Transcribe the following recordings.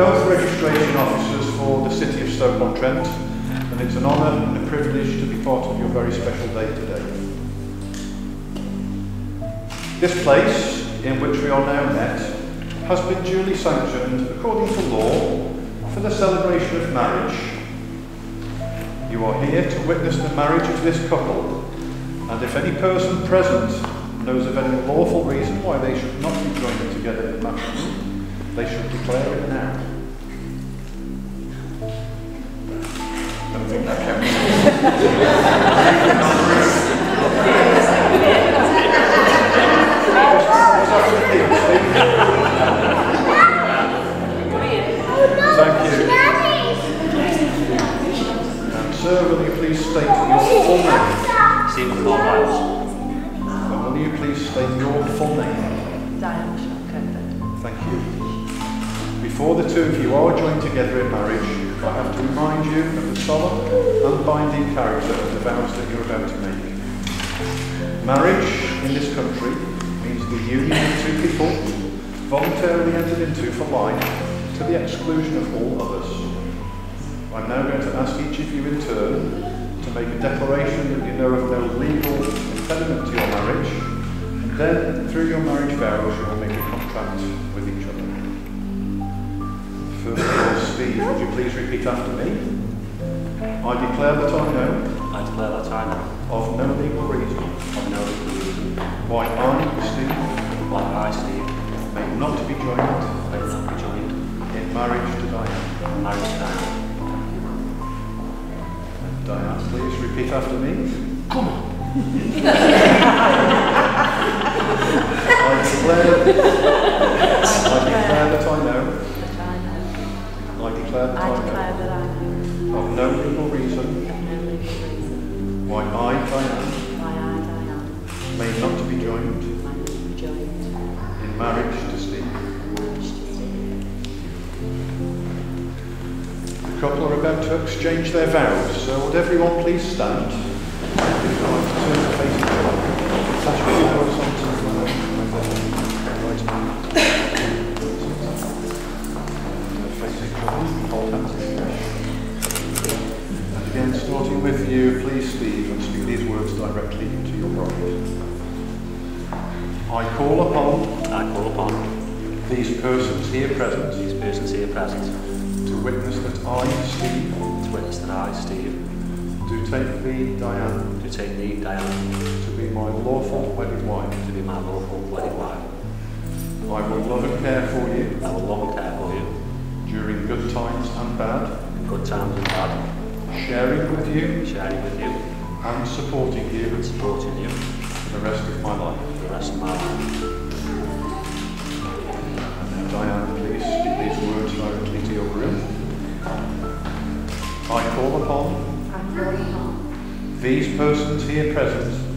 both registration officers for the City of Stoke-on-Trent and it's an honour and a privilege to be part of your very special day today. This place in which we are now met has been duly sanctioned according to law for the celebration of marriage. You are here to witness the marriage of this couple, and if any person present knows of any lawful reason why they should not be joined together in matrimony, they should declare it now. Don't think that Steve? Thank you. And sir, will you please state your full name? Stephen Paul. And will you please state your full name? Diane. Thank you. Before the two of you are joined together in marriage, I have to remind you of the solemn unbinding character of the vows that you're about to make. Marriage in this country means the union of two people voluntarily entered into for life to the exclusion of all others. I'm now going to ask each of you in turn to make a declaration that you know of no legal impediment to your marriage, and then through your marriage vows you will make a contract with each other. First of all, would you please repeat after me? I declare that I know I declare that I know of no legal reason of no legal reason why I, Steve, why I, Steve, may not be joined may not be joined in marriage to Diane. in marriage to Diane. Diane, please repeat after me. Come on. everyone Diane, my lawful wedded wife. to be my lawful wedded wife. I will love and care for you I will love and care for you during good times and bad, in good times and bad, sharing with you sharing with you and supporting you and supporting you for the rest of my life. for the rest of my life. And now, Diane, please speak these words directly to your groom. I call upon I call upon these persons here present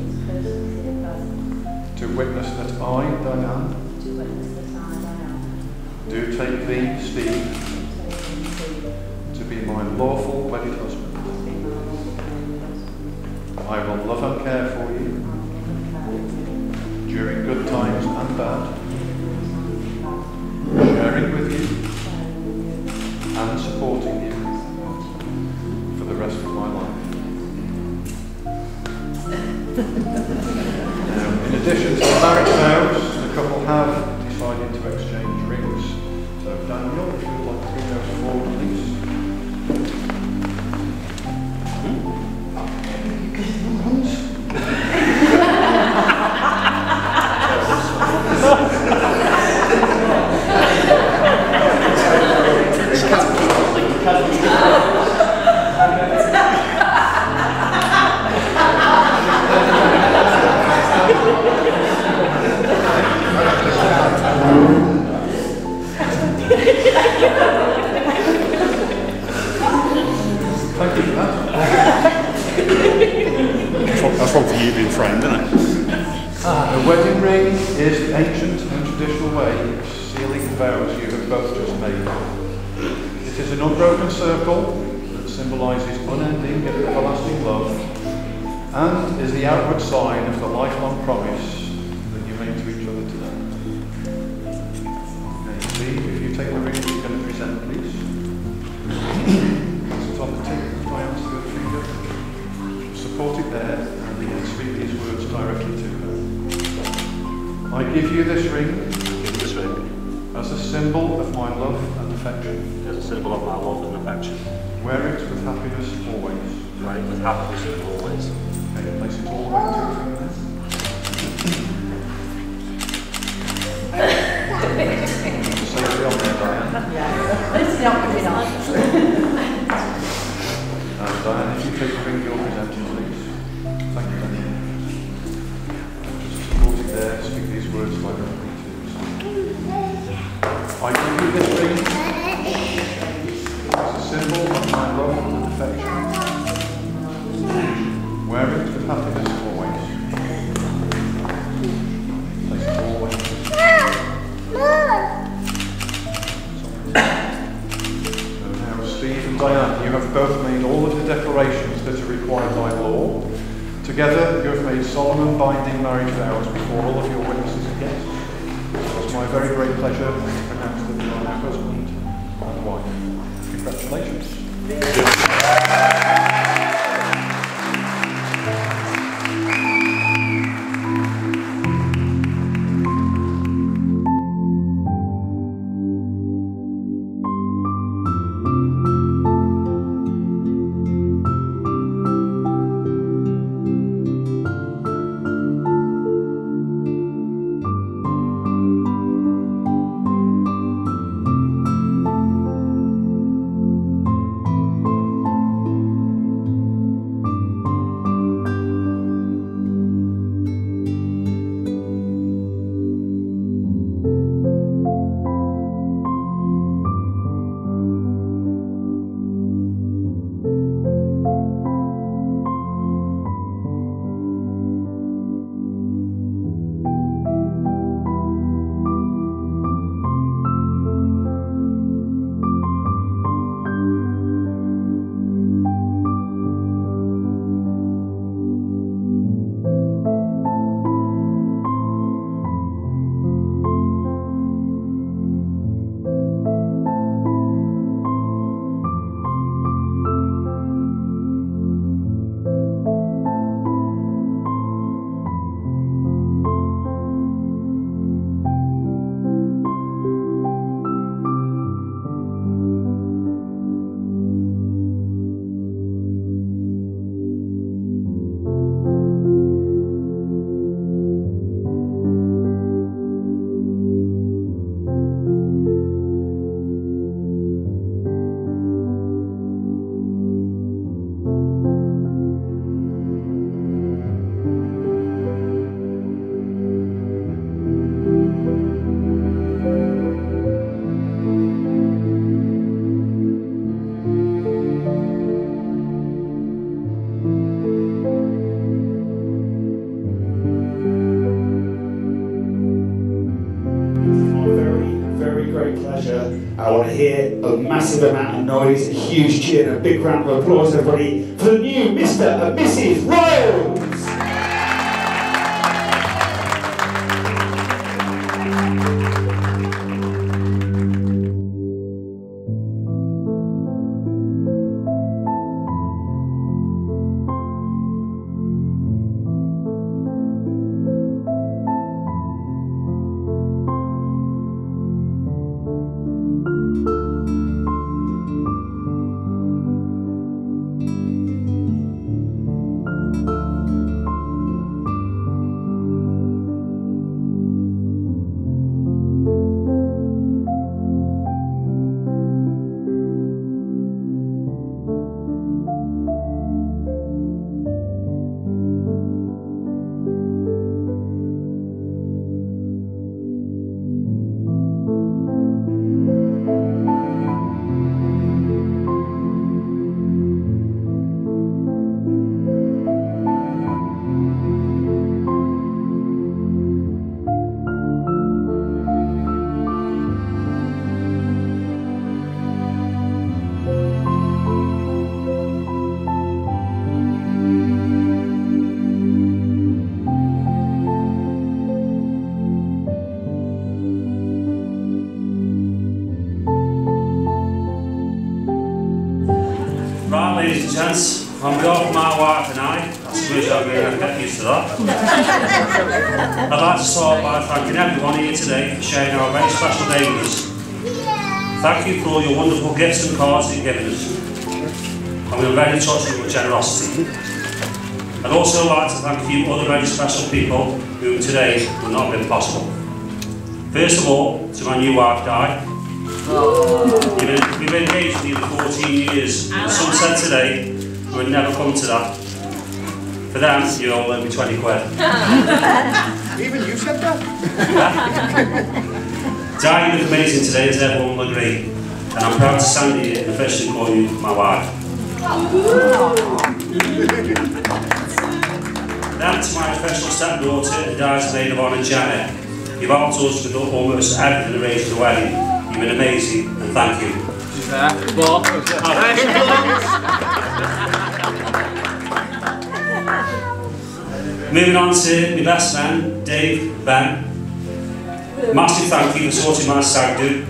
witness that I, Diane, to witness that I, Diane, do take thee, Steve, take thee, Steve, to be my lawful wedded husband. to be my lawful wedded husband. I will love and care for you I will love and care for you during good times and bad, during good times and bad, sharing with you sharing with you and supporting you and supporting you as a symbol of my love and affection. as a symbol of my love and affection. Wear it with happiness always. Wear it with happiness and always. Okay, place it all the way to your finger. Safely on there, Diane. Yeah. It's not going on. And Diane, if you take the ring you're presenting, please. Thank you, Diane. Just support it there, speak these words directly to us. I give you this ring as a symbol of my love and affection. Wear it with happiness always. Place it way So now, Steve and Diane, you have both made all of the declarations that are required by law. Together, you have made solemn and binding marriage vows before all of your witnesses and guests. It's my very great pleasure to announce that you are now husband and wife. Congratulations. Noise, a huge cheer, and a big round of applause, everybody, for the new Mr. and Mrs. on behalf of my wife and I, I suppose I'm going to get used to that. I'd like to start by thanking everyone here today for sharing our very special day with us. Thank you for all your wonderful gifts and cards you've given us. And we are very touched with your generosity. I'd also like to thank a few other very special people who today would not have been possible. First of all, to my new wife, Di. We've been, engaged for nearly 14 years. And said today we would never come to that. For them, you all owe me 20 quid. Even you said that? Di, you look amazing today, as everyone will agree. And I'm proud to stand here and officially call you my wife. Then to my professional stepdaughter, Di's maid of honour, Janet. You've helped us with almost everything arranged for the wedding. You've been amazing, and thank you. Moving on to my best man, Dave Ben. Massive thank you for sorting my stag do.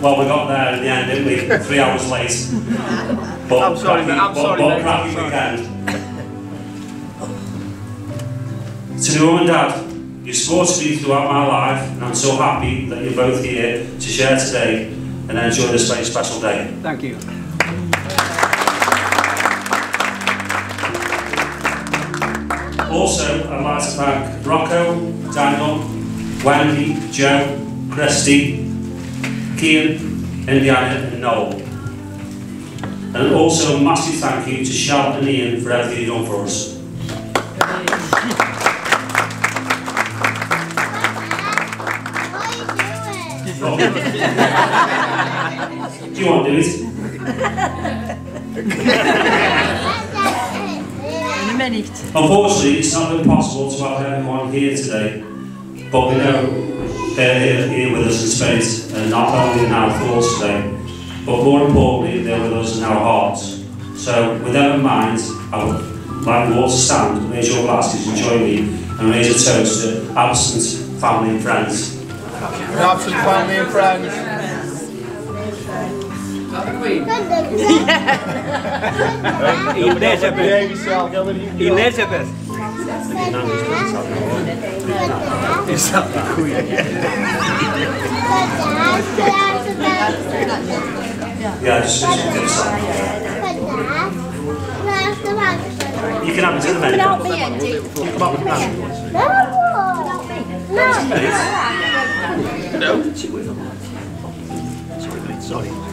Well, we got there in the end, didn't we? Three hours late. But I'm sorry, cracky, I'm but, sorry, but mate, cracky weekend. To my mum and dad, you supported me throughout my life, and I'm so happy that you're both here to share today and enjoy this very special day. Thank you. Also, I'd like to thank Rocco, Daniel, Wendy, Joe, Christy, Kian, Indiana and Noel. And also a massive thank you to Charlotte and Ian for everything you've done for us. Do you want to do it? In. Unfortunately, it's not been possible to have everyone here today, but we know they're here, here with us in spirit, and not only in our thoughts today, but more importantly, they're with us in our hearts. So, with that in mind, I would like you all to stand, raise your glasses and join me, and raise a toast to absent family and friends. Absent family and friends. Elizabeth. Elizabeth. Is that the queen? Yeah, just, just do something. You can have it in a minute. Help me, Andy. Come up with the plan. Sorry.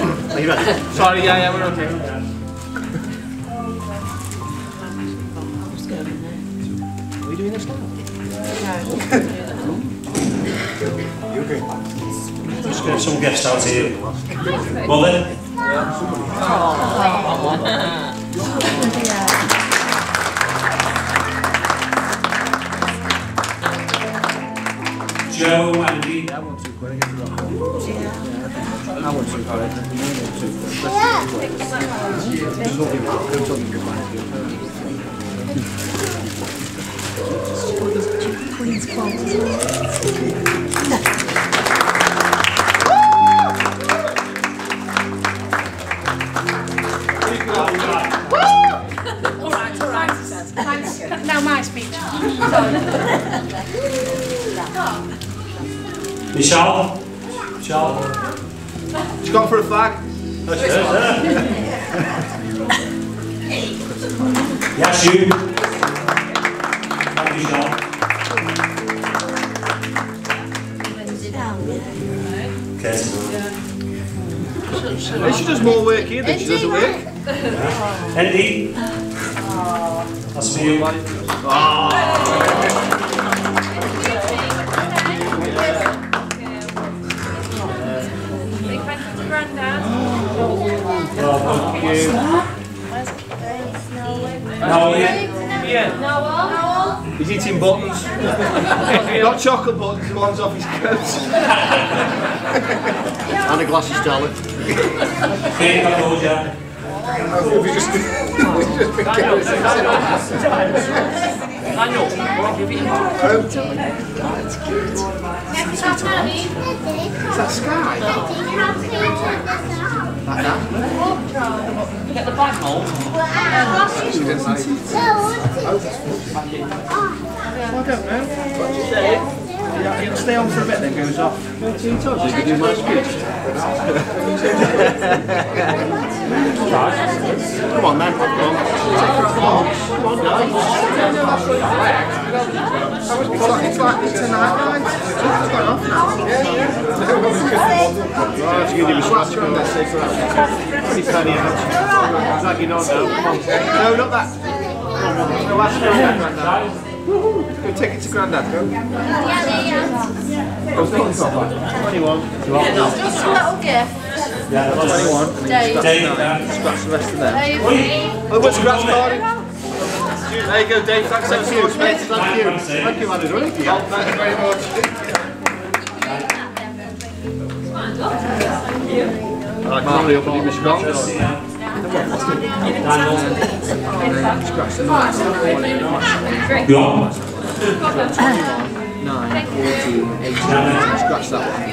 Are you ready? Sorry, yeah, yeah, we're okay. We doing this now? Just get some guests out here. Well then. Joe, Andy, I want to. I want to Now my speech. Michelle, Michelle. She's gone for a fag. Yes, you. Thank you, Michelle. Okay. She does more work here than she does at work. Andy. That's for you. Big Yeah. Yeah. Noel. He's eating buttons. Not chocolate buttons, the ones off his coat. And a glass of Stella. Kate, I told you. Get that, Nanny. Is that Sky? Get the bag mold. I don't know. What you say? Yeah, It'll stay on for a bit, then goes off. 13 times, you can do my speech. Come on, man. Come on. Come on, come guys. It's like, it's like this tonight, guys. It's gone off now. Right, you give me a scratch card. Any penny out. Dragging on now. Come on. No, not that. No, that's not that. Go take it to Grandad, go. Go take it off. 21. Just a little gift. 21. And then scratch Dave, Scratch the rest of them. Dave. Oh, what's scratch card? There you go, Dave. Thanks so much, mate. Thank you. Thank you, man. Oh, thank you very much. Right, come on, open your scratch. Scratch the nine. Go. 9, 14, 18. Scratch that one.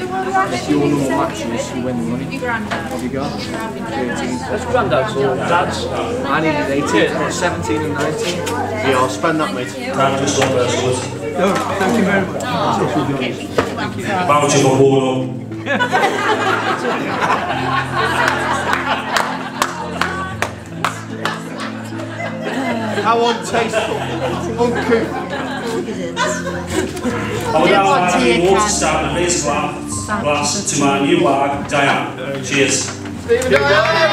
Your normal matches, you win the money. What have you got? 13. That's granddad's or dad's. I needed 18, 17 and 19. Yeah, I'll spend that, mate. No, thank you very much. Voucher for Bono. How untasteful. Uncouth. I would now like to water stout and a raised glass, glass to my new bag, Diane. Cheers. Stephen Dyer!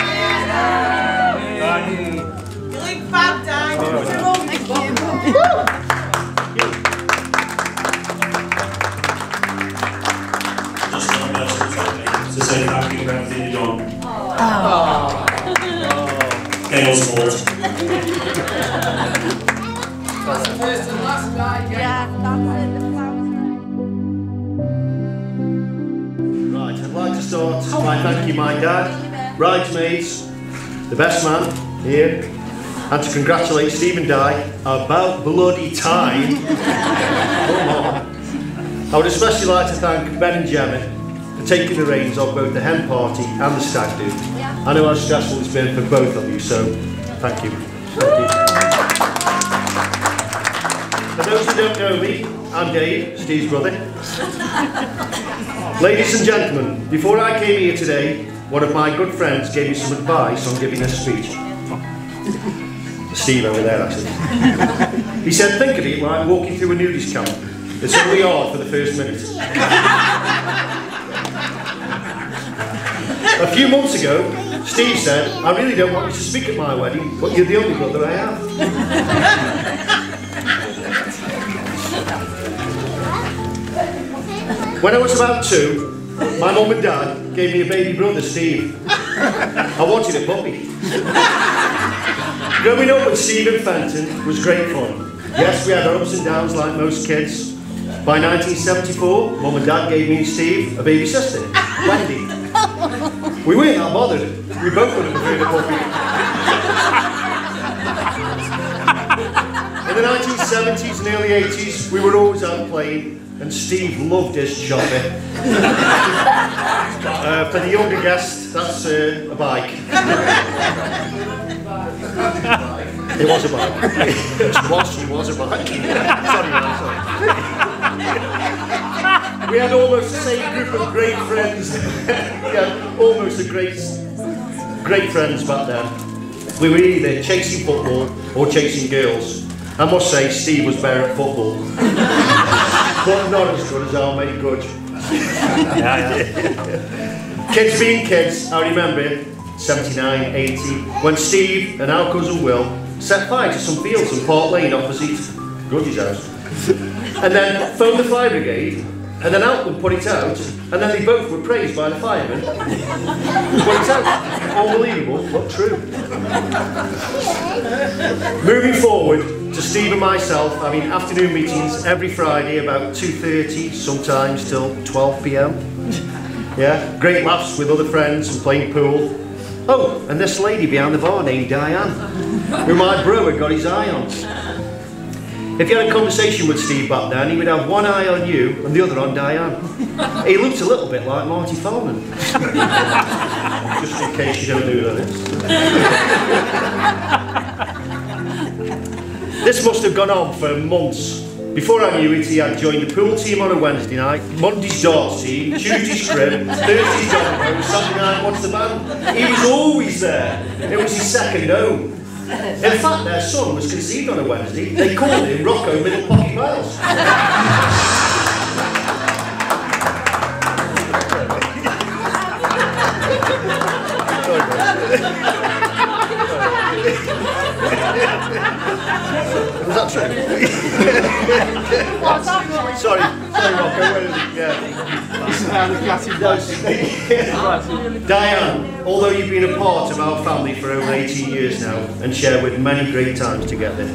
Just a message to say thank you for everything you've done. Gail's fault. Right, I'd like to start by thanking my dad, bridesmaids, the best man here, and to congratulate Stephen Dye about bloody time. Come on. I would especially like to thank Ben and Gemma for taking the reins of both the hen party and the stag do. I know how stressful it's been for both of you, so thank you. For those who don't know me, I'm Dave, Steve's brother. Ladies and gentlemen, before I came here today, one of my good friends gave me some advice on giving a speech. Steve over there, actually. He said, think of it like walking through a nudist camp. It's only hard for the first minute. A few months ago, Steve said, I really don't want you to speak at my wedding, but you're the only brother I have. When I was about two, my mum and dad gave me a baby brother, Steve. I wanted a puppy. Growing up with Steve in Fenton was great fun. Yes, we had our ups and downs like most kids. By 1974, mum and dad gave me and Steve a baby sister, Wendy. We weren't that bothered. We both would have preferred a puppy. In the 1970s and early 80s, we were always out playing, and Steve loved his chopper. uh, for the younger guests, that's uh, a bike. it was a bike. it was, it was a bike. sorry, man, sorry. We had almost the same group of great friends. we had almost a great, great friends back then. We were either chasing football or chasing girls. I must say, Steve was better at football. but not as good as our mate Gudge. kids being kids, I remember 79, 80, when Steve and our cousin Will set fire to some fields in Port Lane opposite Gudge's house. And then phoned the fire brigade, and then Outland put it out, and then they both were praised by the firemen. put it out. Unbelievable, but true. Moving forward, to Steve and myself having afternoon meetings every Friday about 2.30, sometimes till 12pm. Yeah, great laughs with other friends and playing pool. Oh, and this lady behind the bar named Diane, who my bro had got his eye on. If you had a conversation with Steve back then, he would have one eye on you and the other on Diane. He looked a little bit like Marty Feldman. Just in case you don't know who that is. This must have gone on for months. Before I knew it, he had joined the pool team on a Wednesday night, Monday's darts team, Tuesday's crib, Thursday's domino, Saturday night what's the band. He was always there. It was his second home. In fact, their son was conceived on a Wednesday. They called him Rocco Middle Pocket Ryles. Was that true? sorry, sorry, Rocco. Where is it? Yeah. This is how the classic does. Diane, although you've been a part of our family for over 18 years now and shared with many great times together,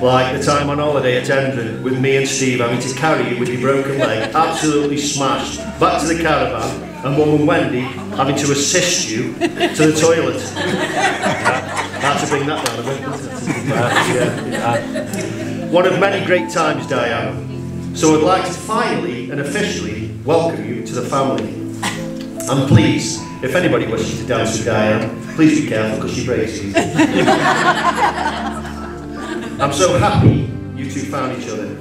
like the time on holiday at Endron with me and Steve having to carry you with your broken leg, absolutely smashed, back to the caravan, and Mum and Wendy having to assist you to the toilet. Had to bring that down a bit. Yeah. One of many great times, Diane. So I'd like to finally and officially welcome you to the family. And please, if anybody wishes to dance with Diane, please be careful because she breaks these. I'm so happy you two found each other.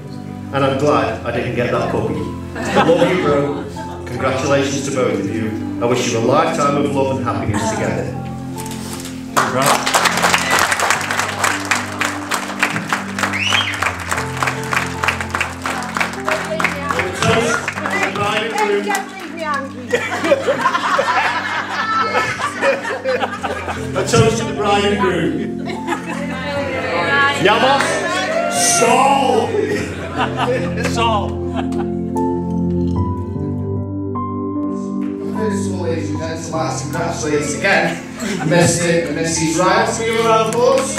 And I'm glad I didn't get that puppy. I love you, bro. Congratulations to both of you. I wish you a lifetime of love and happiness together. A toast to the bride and groom. Yamos, Saul. Saul. First of all, ladies and gentlemen, I'd like to congratulate again Mr. and Mrs. Ryles. Can we give a round of applause?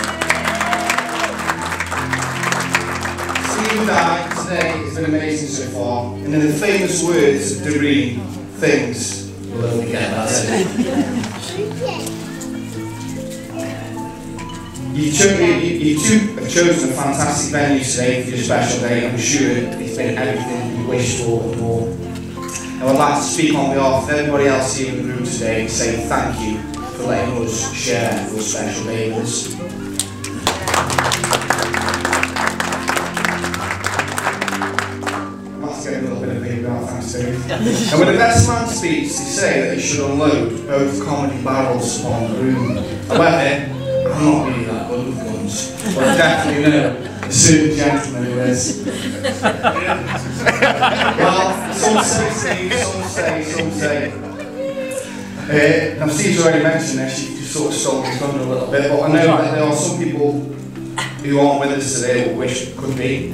Steve and I today has been amazing so far, and in the famous words of D:Ream, things will only get better. You, cho- you, have chosen a fantastic venue today for your special day. I'm sure it's been everything you wished for and more. And I'd like to speak on behalf of everybody else here in the room today and say thank you for letting us share your special day with us. And when the best man speaks, they say that he should unload both comedy barrels upon the room. However, I'm not really with guns, but definitely know a certain gentleman who is. well, some say Steve, some say, some say. Uh, now Steve's already mentioned this, you sort of stole his thunder a little bit, but I know that there are some people who aren't with us today but wish could be.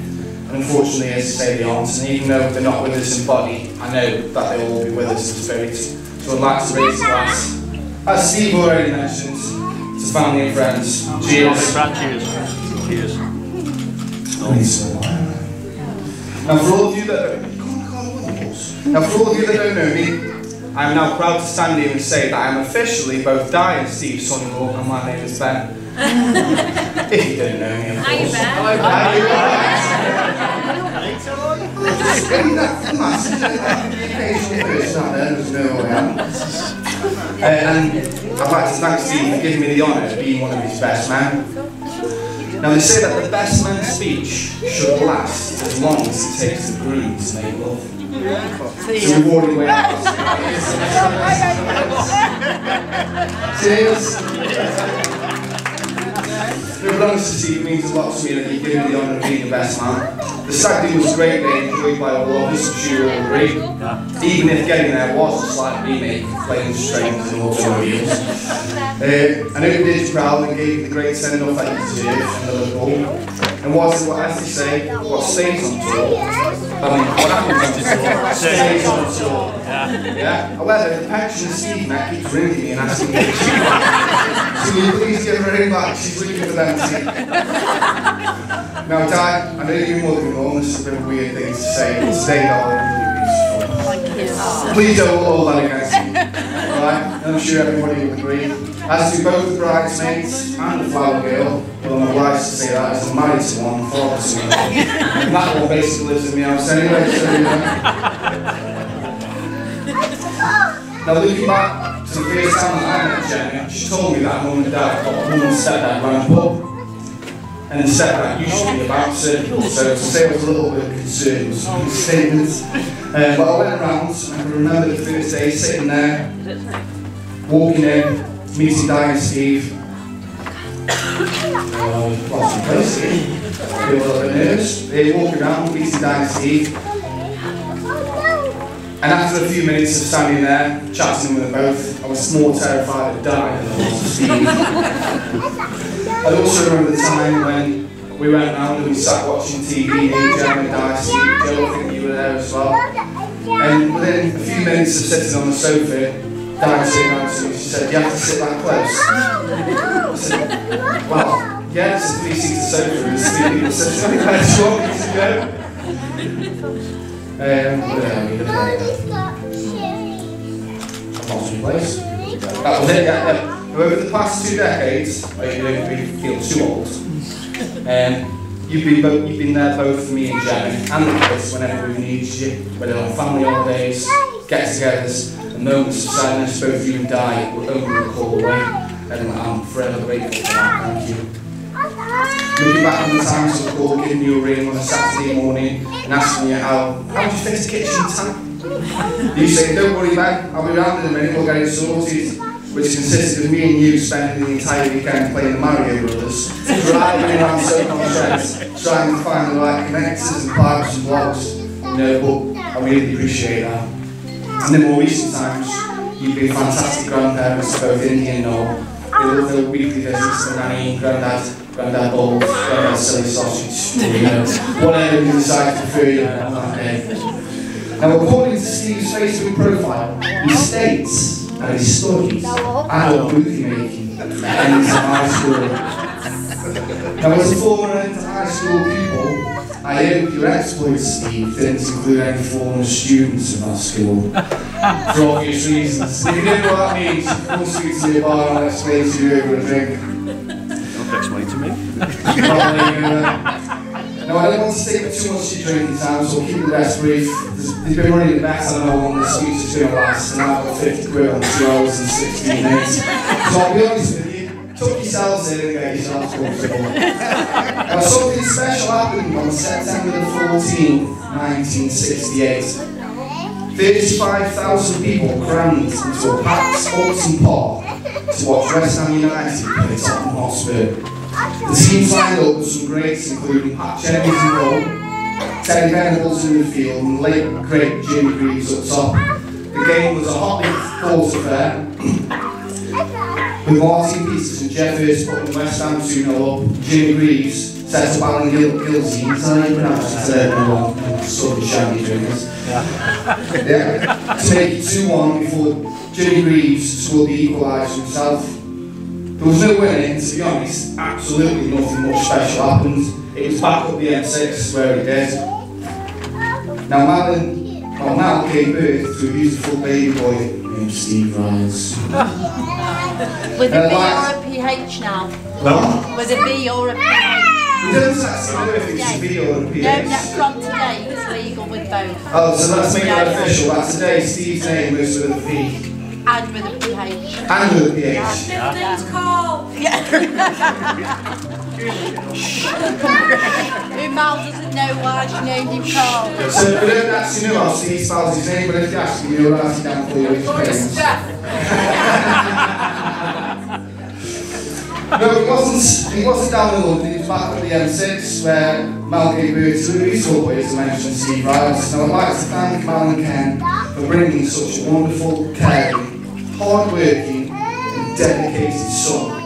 And unfortunately, as I say, they aren't. And even though they're not with us in body, I know that they will all be with us in spirit. So I'd like to raise a glass. As Steve already mentioned, to family and friends. Cheers. Cheers. Cheers. Now for all of you that now for all of you that don't know me, I am now proud to stand here and say that I am officially both Di and Steve's son-in-law, and my name is Ben. if you don't know me, of Hi, course. Ben. Hi, Ben. Massive, occasional person out there doesn't know who I am. Uh, and I'd like to thank Steve for giving me the honour of being one of his best men. Now they say that the best man's speech should last as long as it takes the groom to make love. So we've already went out. Cheers. No, but honestly, it means a lot to me that you've given me the honour of being the best man. The stag was a great day, enjoyed by all of us, I'm sure you all agree. Even if getting there was a slight remake, Planes Trains and Automobiles. Uh, I know you did proud and gave the great send-off that you deserve from Liverpool. And what as they say, what stays on tour, I mean, what happens on tour, stays on tour. Yeah. However, the pension Steve Mac keeps ringing me and asking me So will you please give her a ring back, she's looking for them to. Now, Dad, I know you're mother-in-law, and this is a bit of weird thing to say, but today, darling, you're beautiful. Please don't hold that against me. Alright? And I'm sure everybody will agree. As do both the bridesmaids and the flower girl, well, I'm obliged to say that as I'm married to one, father to. And that one basically lives in my house anyway, so you know. Now looking back to the first time that I met Jenny, she told me that mum and dad got mum and stepdad ran a pub. And the stepdad used to be a bouncer, so to say I was a little bit concerned with some of his statements. Uh, but I went around and I remember the first day sitting there, walking in, meeting Diane and Steve. Uh, lost some place here. Feel a little bit nervous. They walking around, meeting Di and Steve. And after a few minutes of standing there, chatting with them both, I was more terrified of Di than I was of Steve. I also remember the time when we went round and we sat watching TV, and Di, Steve, Joe, I think you were there as well. And within a few minutes of sitting on the sofa, Di turned around to me, she said, you have to sit that close. I said, well, yeah, it's a three-seater sofa and three people sitting on it, so to go? Um, are we? I've lost my place. That was it, yeah, yeah. Over the past two decades, I don't feel too old, um, you've, been bo- you've been there both for me and Jenny and the kids whenever we needed you, whether on family holidays, get-togethers, and moments of sadness, both you and Di will only recall away, and I'm forever grateful for that, thank you. Looking back on the times of call, giving you a ring on a Saturday morning and asking you how, how did you the kitchen tap? You say, don't worry man, I'll be around in a minute, we'll get it sorted. Which consisted of me and you spending the entire weekend playing the Mario Brothers, driving around so sheds, trying to find the right connectors and pipes and blocks. You know, but I really appreciate that. And in more recent times, you've been fantastic grandparents to both Indy and Noel. You love the weekly visits to Nanny, Grandad, Grandad Balls, Grandad Silly Sausage, you know, whatever you decide to prefer on that day. Now, according to Steve's Facebook profile, he states that he studies adult movie making and he's a high school. Now, as a former high school pupil, I hope your exploits, Steve, didn't include any former students in that school. For obvious reasons. You don't know what that means, come speak to me bar and explain to you drink. Don't explain to me. Uh, Probably, uh, no, I don't want to take up too much your drinking time, so keep the rest brief. There's- They've been running the bet, I don't know how long this speech is going to last, and I've got 50 quid on 2 hours and 16 minutes. So I'll be honest with you, tuck yourselves in and get yourselves comfortable. Now, something special happened on September the 14th, 1968. 35,000 people crammed into a packed Upton Park to watch West Ham United play Tottenham Hotspur. The teams lined up with some greats including Pat Jennings in goal, Terry Venables in midfield and late great Jimmy Greaves up top. The game was a hotly fought affair with Martin Peters and Geoff Hurst putting West Ham 2-0 up. Jimmy Greaves set up Alan Gil Gilsey, is that how you pronounce it? Uh, no, sort of shaggy drinkers. Yeah, to make it 2-1 before Jimmy Greaves scored the equaliser himself. There was no winning, to be honest, absolutely nothing much special happened. It was back up the M6 where he did. Now Malin, well Mal gave birth to a beautiful baby boy named Steve Ryles. With a B like- or a PH now. Well, With a B or a PH. we don't know if it's a V or a No, PH. no, from today it's legal with both. Oh, so let's make official. That today Steve's name was with a V And with a PH. and with a PH. Who Mal doesn't know why she named him Carl. So we don't actually know how Steve spells his name, but if you ask me, he'll write it down for you with his parents. No, he wasn't, he wasn't down in London, he was back at the M6 where Mal gave birth to the beautiful boy, as I mentioned, Steve Ryles. Now I'd like to thank Mal and Ken for bringing such wonderful, caring, hard-working and dedicated son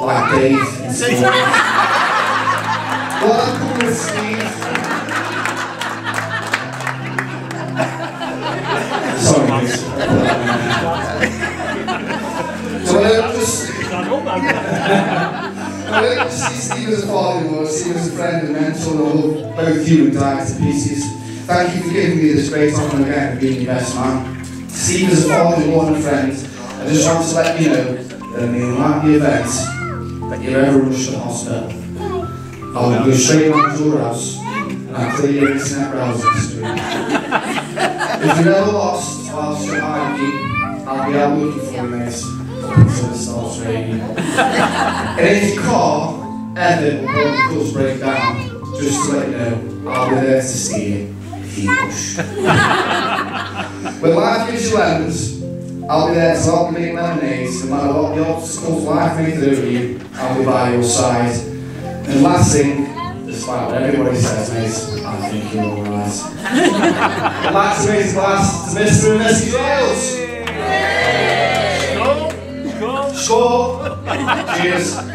like Dave and Steve. Well, I'm cool with Steve. Sorry, mate. So I don't just, I don't just see Steve as a father-in-law, I see him as a friend and mentor, and I love both you and Di to pieces. Thank you for giving me this great honour again of being your best man. Steve a father-in-law and a friend, I just want to let you know then the unlikely event that you ever rush to hospital, I'll go straight round to your house and I'll clear your internet browser history. if you're ever lost whilst you're hiking, I'll be out looking for you, mate, up until it stops raining. and if your car ever does break down, just to let you know, I'll be there to see you if you push. When life gives you lemons, I'll be there to help make lemonades, no matter what the obstacles life may throw you, I'll be by your side. And last thing, despite what everybody says, mate, I think you're alright. I'd like to raise a to Mr. and Mrs. Ryles. Score! Cheers.